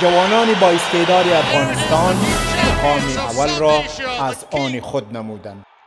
جوانان با استعداد افغانستان مقام اول را از آن خود نمودند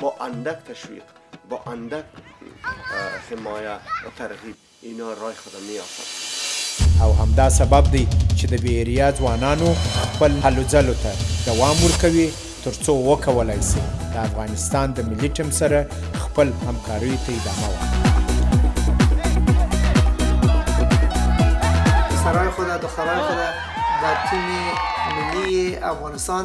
با اندک تشویق با اندک حمایه و ترغیب اینا رای خود می یافت او همدا سبب دی چې د بی ایریا ځوانانو خپل هلو ځلو ته دوام ورکوي تر څو وکولای شي د افغانستان د ملي ټیم سره خپل همکاریو ته ادامه ورکړي سرای خدا دخترای خدا و تیم ملی افغانستان